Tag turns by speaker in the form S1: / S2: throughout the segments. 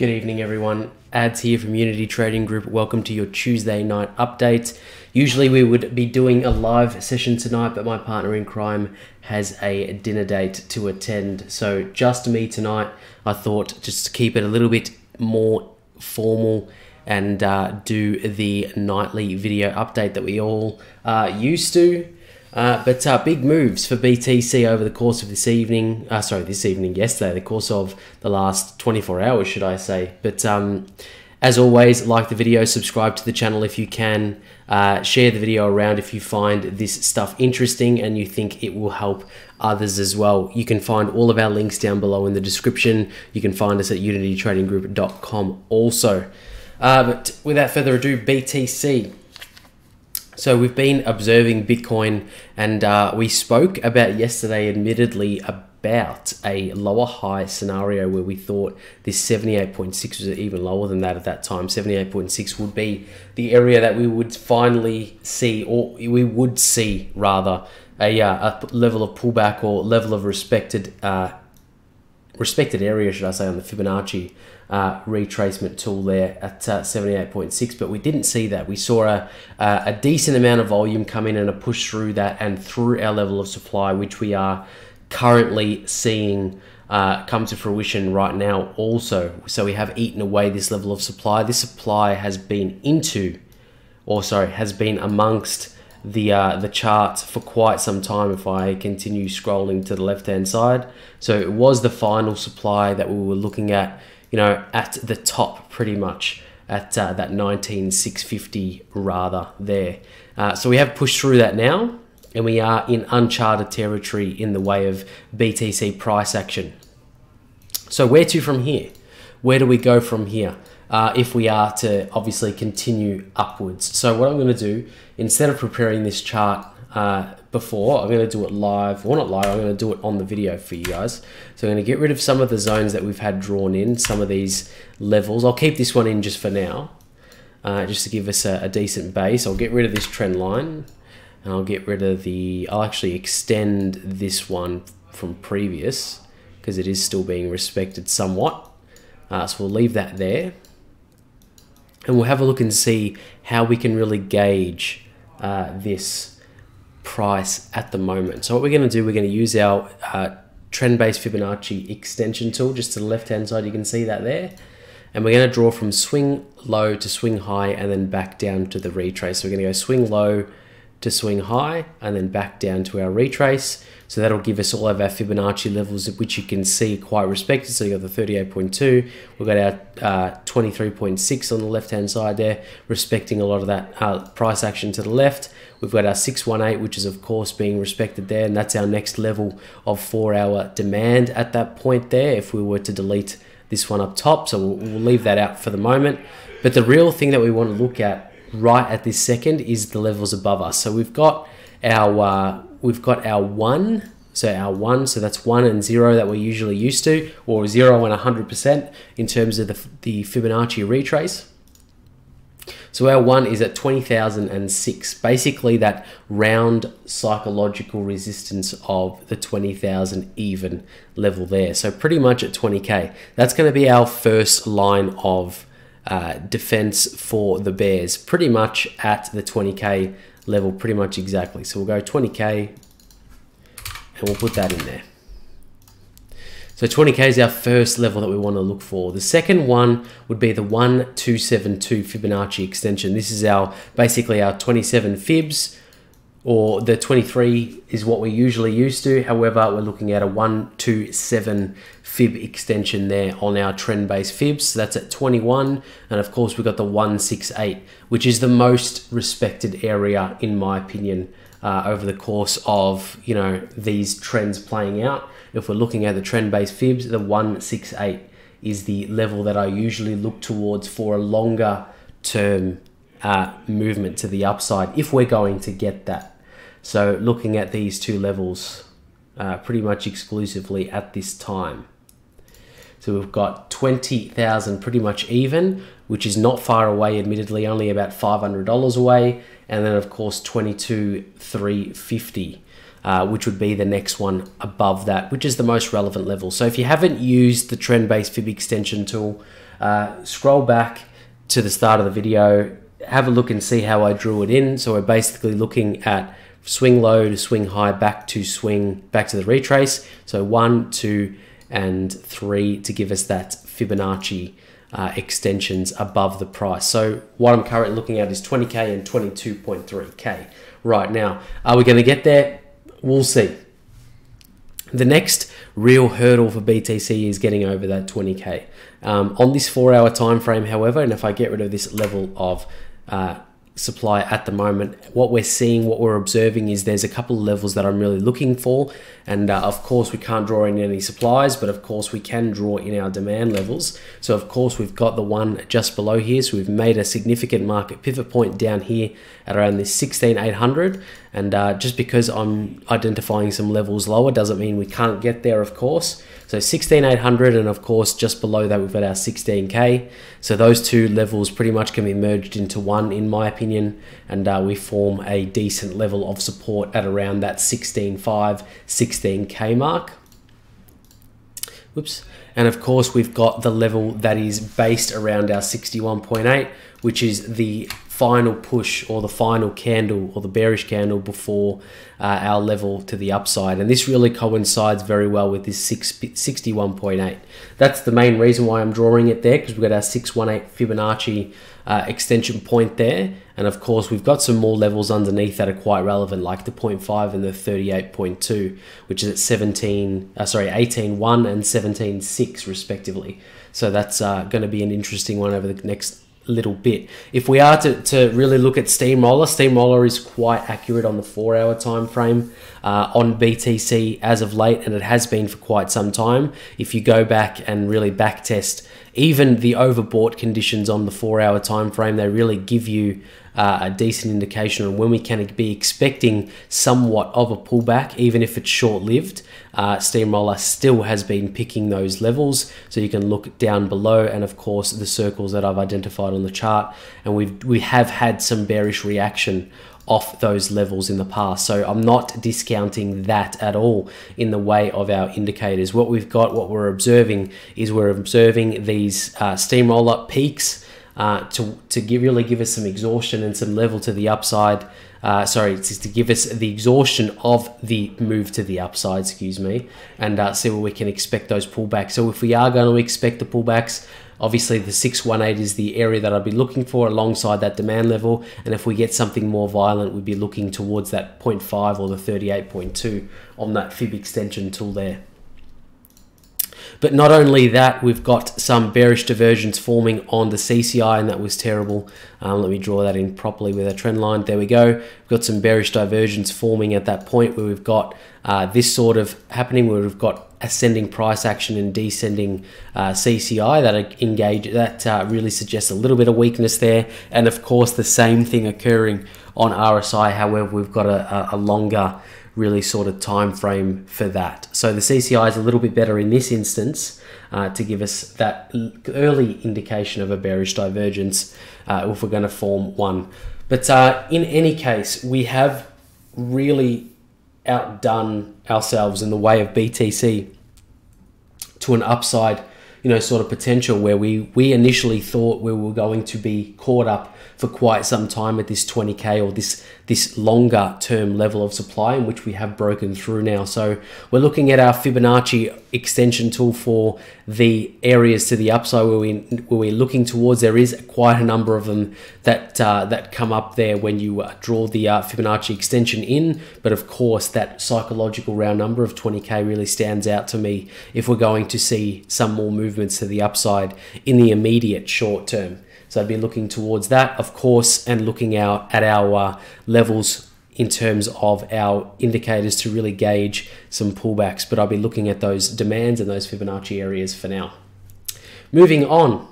S1: Good evening, everyone. Ads here from Unity Trading Group. Welcome to your Tuesday night update. Usually, we would be doing a live session tonight, but my partner in crime has a dinner date to attend. So, just me tonight. I thought just to keep it a little bit more formal and uh, do the nightly video update that we all uh, used to. Uh, but uh, big moves for BTC over the course of this evening. Uh, sorry, this evening, yesterday, the course of the last 24 hours, should I say. But um, as always, like the video, subscribe to the channel if you can, uh, share the video around if you find this stuff interesting and you think it will help others as well. You can find all of our links down below in the description. You can find us at unitytradinggroup.com also. Uh, but without further ado, BTC. So we've been observing Bitcoin, and uh, we spoke about yesterday, admittedly, about a lower high scenario where we thought this 78.6 was even lower than that at that time. 78.6 would be the area that we would finally see, or we would see rather, a, uh, a level of pullback or level of respected uh, respected area, should I say, on the Fibonacci uh, retracement tool there at uh, 78.6, but we didn't see that. We saw a, a decent amount of volume come in and a push through that and through our level of supply, which we are currently seeing uh, come to fruition right now also. So we have eaten away this level of supply. This supply has been into, or sorry, has been amongst the uh, the chart for quite some time if I continue scrolling to the left hand side. So it was the final supply that we were looking at you know, at the top pretty much at uh, that 19650 rather there. Uh, so we have pushed through that now and we are in uncharted territory in the way of BTC price action. So where to from here? Where do we go from here? Uh, if we are to obviously continue upwards. So what I'm going to do, instead of preparing this chart uh, before. I'm going to do it live. Well, not live. I'm going to do it on the video for you guys. So I'm going to get rid of some of the zones that we've had drawn in, some of these levels. I'll keep this one in just for now, uh, just to give us a, a decent base. I'll get rid of this trend line, and I'll get rid of the... I'll actually extend this one from previous, because it is still being respected somewhat. Uh, so we'll leave that there. And we'll have a look and see how we can really gauge uh, this price at the moment. So what we're going to do, we're going to use our uh, trend-based Fibonacci extension tool just to the left-hand side. You can see that there. And we're going to draw from swing low to swing high and then back down to the retrace. So we're going to go swing low to swing high and then back down to our retrace. So that'll give us all of our Fibonacci levels, which you can see quite respected. So you got the 38.2, we've got our uh, 23.6 on the left-hand side there, respecting a lot of that uh, price action to the left. We've got our 618, which is of course being respected there, and that's our next level of four-hour demand at that point there. If we were to delete this one up top, so we'll, we'll leave that out for the moment. But the real thing that we want to look at right at this second is the levels above us. So we've got our uh, we've got our one, so our one, so that's one and zero that we're usually used to, or zero and 100% in terms of the, the Fibonacci retrace. So our one is at 20,006, basically that round psychological resistance of the 20,000 even level there. So pretty much at 20K. That's going to be our first line of uh, defense for the Bears, pretty much at the 20K level, pretty much exactly. So we'll go 20K and we'll put that in there. So 20K is our first level that we want to look for. The second one would be the 1272 Fibonacci extension. This is our basically our 27 fibs or the 23 is what we're usually used to. However, we're looking at a 127 fib extension there on our trend-based fibs. So that's at 21. And of course, we've got the 168, which is the most respected area, in my opinion, uh, over the course of, you know, these trends playing out. If we're looking at the trend-based fibs, the 168 is the level that I usually look towards for a longer term uh, movement to the upside if we're going to get that. So looking at these two levels uh, pretty much exclusively at this time. So we've got 20,000 pretty much even, which is not far away, admittedly, only about $500 away. And then of course 22,350. Uh, which would be the next one above that, which is the most relevant level. So if you haven't used the trend-based fib extension tool, uh, scroll back to the start of the video, have a look and see how I drew it in. So we're basically looking at swing low to swing high, back to swing, back to the retrace. So one, two, and three to give us that Fibonacci uh, extensions above the price. So what I'm currently looking at is 20k and 22.3k right now. Are we going to get there? We'll see. The next real hurdle for BTC is getting over that 20k. Um, on this four hour time frame, however, and if I get rid of this level of uh, supply at the moment. What we're seeing, what we're observing is there's a couple of levels that I'm really looking for. And uh, of course, we can't draw in any supplies, but of course, we can draw in our demand levels. So, of course, we've got the one just below here. So, we've made a significant market pivot point down here at around this 16800. And uh, just because I'm identifying some levels lower doesn't mean we can't get there, of course. So 16800 and of course just below that we've got our 16k. So those two levels pretty much can be merged into one in my opinion and uh, we form a decent level of support at around that 16.5, 16k mark. Whoops. And of course we've got the level that is based around our 61.8 which is the final push or the final candle or the bearish candle before uh, our level to the upside. And this really coincides very well with this 61.8. That's the main reason why I'm drawing it there because we've got our 618 Fibonacci uh, extension point there. And of course, we've got some more levels underneath that are quite relevant, like the 0.5 and the 38.2, which is at 17, uh, sorry, 18.1 and 17.6 respectively. So that's uh, going to be an interesting one over the next little bit. If we are to, to really look at Steamroller, Steamroller is quite accurate on the four hour time frame uh, on BTC as of late, and it has been for quite some time. If you go back and really back test even the overbought conditions on the four hour time frame, they really give you uh, a decent indication on when we can be expecting somewhat of a pullback, even if it's short lived. Uh, Steamroller still has been picking those levels, so you can look down below, and of course the circles that I've identified on the chart, and we've we have had some bearish reaction off those levels in the past. So I'm not discounting that at all in the way of our indicators. What we've got, what we're observing, is we're observing these uh, steamroller peaks uh, to, to give, really give us some exhaustion and some level to the upside. Uh, sorry, to give us the exhaustion of the move to the upside, excuse me, and uh, see where we can expect those pullbacks. So if we are going to expect the pullbacks, obviously the 618 is the area that I'd be looking for alongside that demand level. And if we get something more violent, we'd be looking towards that 0.5 or the 38.2 on that fib extension tool there. But not only that, we've got some bearish divergence forming on the CCI, and that was terrible. Um, let me draw that in properly with a trend line. There we go. We've got some bearish divergence forming at that point where we've got uh, this sort of happening, where we've got ascending price action and descending uh, CCI that engage that uh, really suggests a little bit of weakness there, and of course the same thing occurring on RSI. However, we've got a, a longer really sort of time frame for that. So the CCI is a little bit better in this instance uh, to give us that early indication of a bearish divergence uh, if we're going to form one. But uh, in any case, we have really outdone ourselves in the way of BTC to an upside, you know, sort of potential where we we initially thought we were going to be caught up for quite some time at this 20k or this this longer term level of supply in which we have broken through now. So we're looking at our Fibonacci extension tool for the areas to the upside where we where we're looking towards. There is quite a number of them that uh, that come up there when you uh, draw the uh, Fibonacci extension in. But of course, that psychological round number of 20k really stands out to me if we're going to see some more movements to the upside in the immediate short term. So I'd be looking towards that, of course, and looking out at our uh, levels in terms of our indicators to really gauge some pullbacks. But I'll be looking at those demands and those Fibonacci areas for now. Moving on,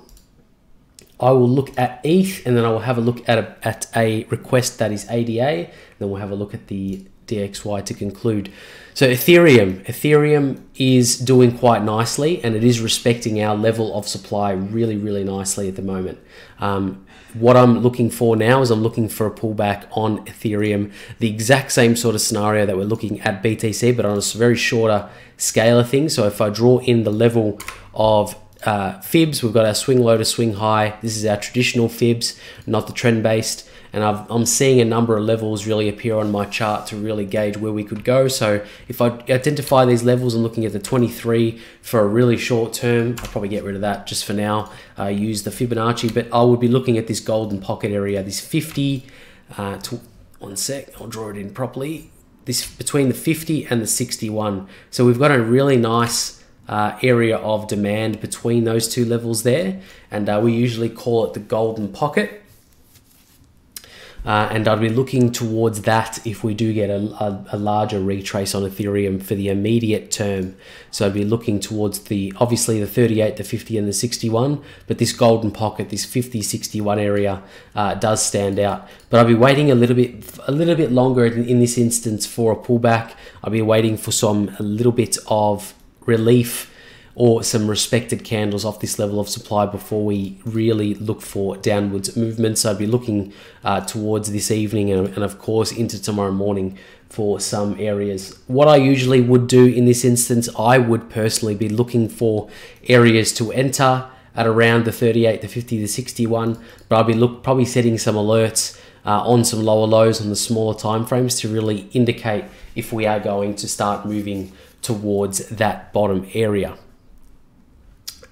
S1: I will look at ETH and then I will have a look at a, at a request that is ADA. Then we'll have a look at the DXY to conclude. So Ethereum, Ethereum is doing quite nicely and it is respecting our level of supply really, really nicely at the moment. Um, what I'm looking for now is I'm looking for a pullback on Ethereum, the exact same sort of scenario that we're looking at BTC, but on a very shorter scale of things. So if I draw in the level of uh, fibs. We've got our swing low to swing high. This is our traditional fibs, not the trend based. And i am seeing a number of levels really appear on my chart to really gauge where we could go. So if I identify these levels, I'm looking at the 23 for a really short term. I'll probably get rid of that just for now. Uh, use the Fibonacci, but I would be looking at this golden pocket area, this 50. Uh, to, one sec, I'll draw it in properly. This between the 50 and the 61. So we've got a really nice uh, area of demand between those two levels there, and uh, we usually call it the golden pocket. Uh, and I'd be looking towards that if we do get a, a, a, larger retrace on Ethereum for the immediate term. So I'd be looking towards the obviously the 38, the 50, and the 61, but this golden pocket, this 50, 61 area, uh, does stand out. But I'll be waiting a little bit, a little bit longer in, in this instance for a pullback. I'll be waiting for some a little bit of relief or some respected candles off this level of supply before we really look for downwards movements. So I'd be looking uh, towards this evening and, and, of course into tomorrow morning for some areas. What I usually would do in this instance, I would personally be looking for areas to enter at around the 38, the 50, the 61, but I'll be look, probably setting some alerts uh, on some lower lows on the smaller time frames to really indicate if we are going to start moving towards that bottom area.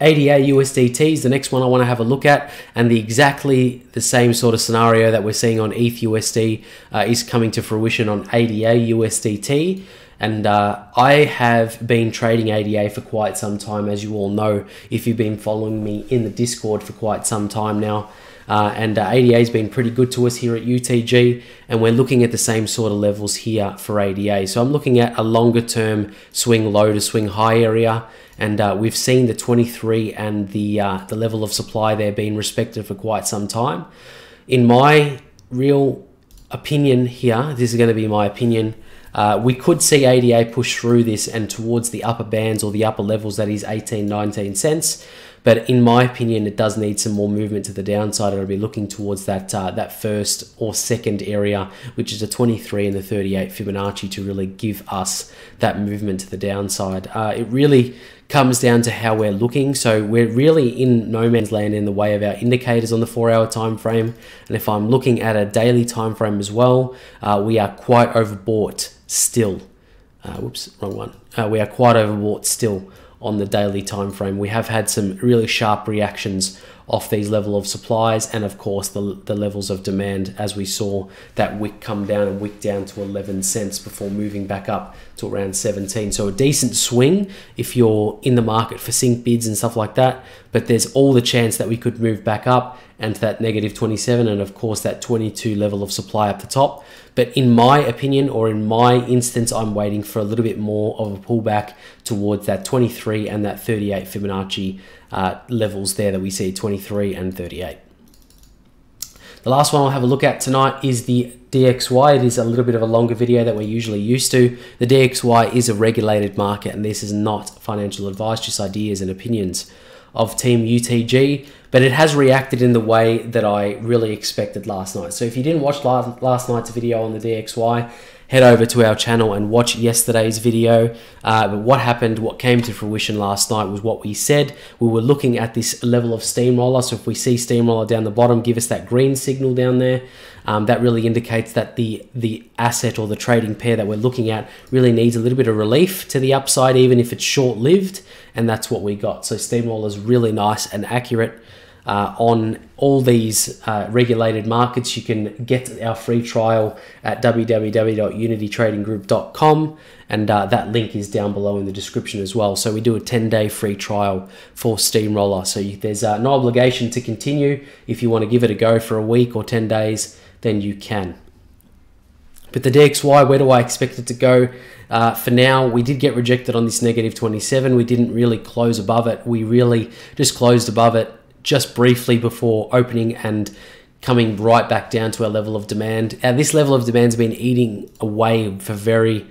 S1: ADA USDT is the next one I want to have a look at, and the exactly the same sort of scenario that we're seeing on ETH USD uh, is coming to fruition on ADA USDT. And uh, I have been trading ADA for quite some time, as you all know, if you've been following me in the Discord for quite some time now. Uh, and uh, ADA has been pretty good to us here at UTG, and we're looking at the same sort of levels here for ADA. So I'm looking at a longer term swing low to swing high area, and uh, we've seen the 23 and the uh, the level of supply there being respected for quite some time. In my real opinion here, this is going to be my opinion. Uh, we could see ADA push through this and towards the upper bands or the upper levels, that is 18, 19 cents. But in my opinion, it does need some more movement to the downside. I'll be looking towards that uh, that first or second area, which is a 23 and the 38 Fibonacci, to really give us that movement to the downside. Uh, it really comes down to how we're looking. So we're really in no man's land in the way of our indicators on the four-hour time frame. And if I'm looking at a daily time frame as well, uh, we are quite overbought still. Uh, whoops, wrong one. Uh, we are quite overbought still on the daily time frame. We have had some really sharp reactions off these level of supplies and of course the, the levels of demand as we saw that wick come down and wick down to 11 cents before moving back up to around 17 so a decent swing if you're in the market for sink bids and stuff like that but there's all the chance that we could move back up and to that negative 27 and of course that 22 level of supply up the top. But in my opinion or in my instance i'm waiting for a little bit more of a pullback towards that 23 and that 38 fibonacci uh, levels there that we see 23 and 38 the last one we'll have a look at tonight is the DXY. It is a little bit of a longer video that we're usually used to. The DXY is a regulated market and this is not financial advice, just ideas and opinions of Team UTG, but it has reacted in the way that I really expected last night. So if you didn't watch last, last night's video on the DXY, head over to our channel and watch yesterday's video. Uh, but what happened, what came to fruition last night was what we said. We were looking at this level of steamroller. So if we see steamroller down the bottom, give us that green signal down there. Um, that really indicates that the the asset or the trading pair that we're looking at really needs a little bit of relief to the upside, even if it's short lived. And that's what we got. So steamroller is really nice and accurate uh, on all these uh, regulated markets. You can get our free trial at www.unitytradinggroup.com, and uh, that link is down below in the description as well. So we do a 10-day free trial for Steamroller. So you, there's uh, no obligation to continue. If you want to give it a go for a week or 10 days, then you can. But the DXY, where do I expect it to go? Uh, for now, we did get rejected on this negative 27. We didn't really close above it. We really just closed above it just briefly before opening and coming right back down to our level of demand. Uh, this level of demand has been eating away for very,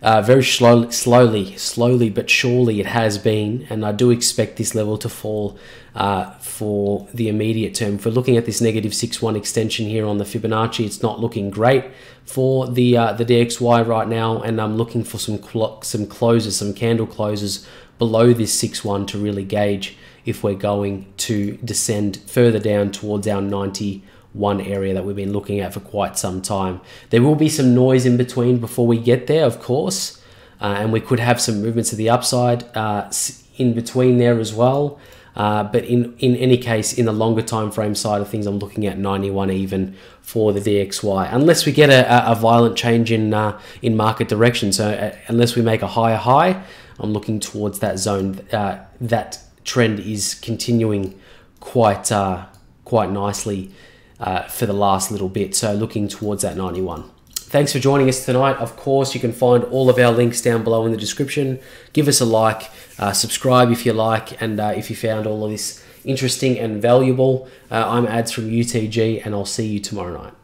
S1: uh, very slowly, slowly, slowly but surely it has been, and I do expect this level to fall uh, for the immediate term. If we're looking at this negative six one extension here on the Fibonacci, it's not looking great for the uh, the DXY right now, and I'm looking for some cl some closes, some candle closes below this six one to really gauge if we're going to descend further down towards our 91 area that we've been looking at for quite some time. There will be some noise in between before we get there, of course, uh, and we could have some movements to the upside uh, in between there as well. Uh, but in, in any case, in the longer time frame side of things, I'm looking at 91 even for the DXY, unless we get a, a violent change in uh, in market direction. So uh, unless we make a higher high, I'm looking towards that zone. Uh, that trend is continuing quite uh, quite nicely uh, for the last little bit. So looking towards that 91. Thanks for joining us tonight. Of course, you can find all of our links down below in the description. Give us a like, uh, subscribe if you like, and uh, if you found all of this interesting and valuable. Uh, I'm Ads from UTG, and I'll see you tomorrow night.